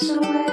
so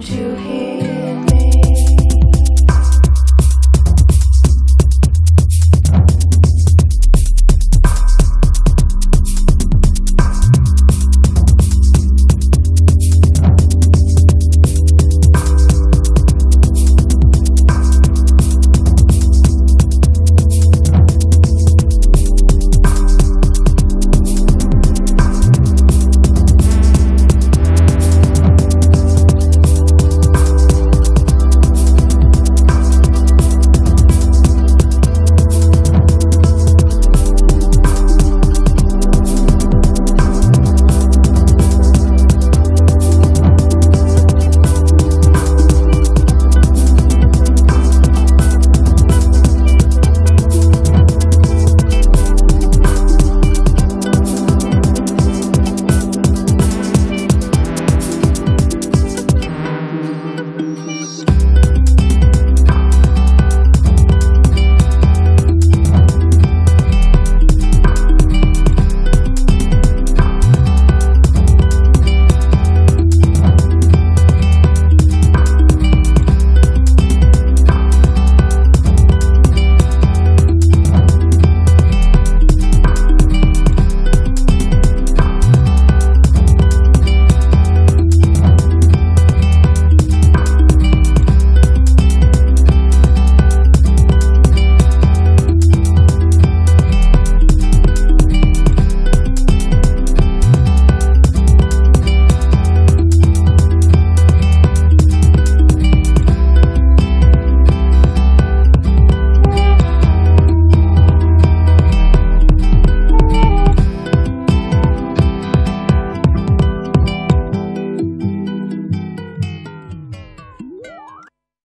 To here.